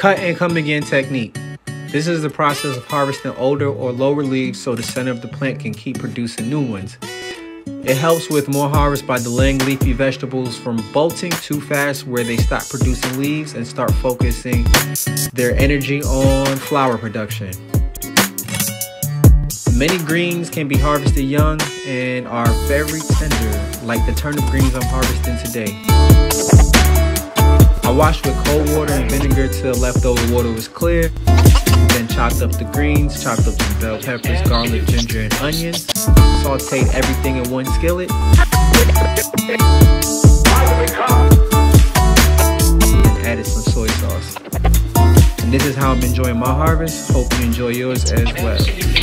Cut and come again technique. This is the process of harvesting older or lower leaves so the center of the plant can keep producing new ones. It helps with more harvest by delaying leafy vegetables from bolting too fast where they stop producing leaves and start focusing their energy on flower production. Many greens can be harvested young and are very tender, like the turnip greens I'm harvesting today. Washed with cold water and vinegar till leftover water was clear. Then chopped up the greens, chopped up some bell peppers, garlic, ginger, and onions. Sauteed everything in one skillet. And added some soy sauce. And this is how I'm enjoying my harvest. Hope you enjoy yours as well.